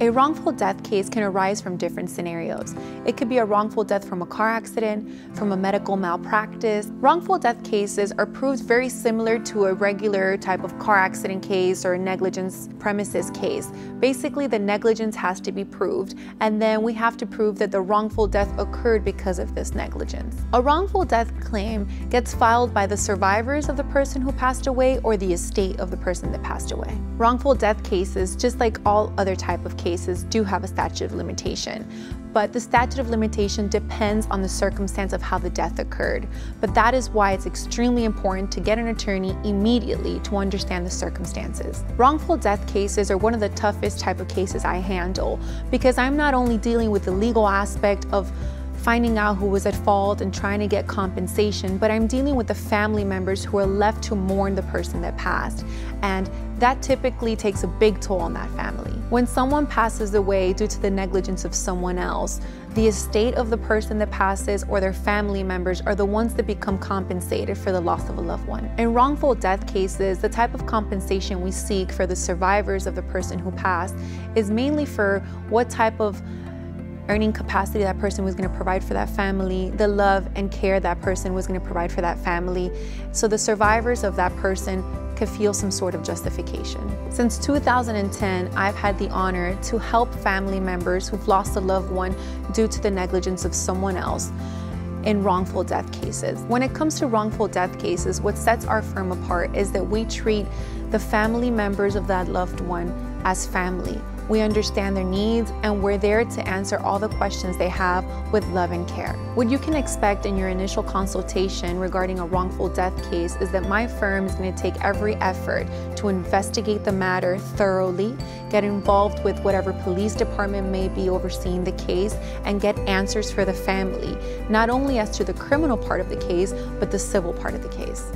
A wrongful death case can arise from different scenarios. It could be a wrongful death from a car accident, from a medical malpractice. Wrongful death cases are proved very similar to a regular type of car accident case or a negligence premises case. Basically, the negligence has to be proved, and then we have to prove that the wrongful death occurred because of this negligence. A wrongful death claim gets filed by the survivors of the person who passed away or the estate of the person that passed away. Wrongful death cases, just like all other type of cases, cases do have a statute of limitation, but the statute of limitation depends on the circumstance of how the death occurred. But that is why it's extremely important to get an attorney immediately to understand the circumstances. Wrongful death cases are one of the toughest type of cases I handle because I'm not only dealing with the legal aspect of finding out who was at fault and trying to get compensation, but I'm dealing with the family members who are left to mourn the person that passed. And that typically takes a big toll on that family. When someone passes away due to the negligence of someone else, the estate of the person that passes or their family members are the ones that become compensated for the loss of a loved one. In wrongful death cases, the type of compensation we seek for the survivors of the person who passed is mainly for what type of earning capacity that person was going to provide for that family, the love and care that person was going to provide for that family. So the survivors of that person could feel some sort of justification. Since 2010, I've had the honor to help family members who've lost a loved one due to the negligence of someone else in wrongful death cases. When it comes to wrongful death cases, what sets our firm apart is that we treat the family members of that loved one as family. We understand their needs and we're there to answer all the questions they have with love and care. What you can expect in your initial consultation regarding a wrongful death case is that my firm is going to take every effort to investigate the matter thoroughly, get involved with whatever police department may be overseeing the case, and get answers for the family, not only as to the criminal part of the case, but the civil part of the case.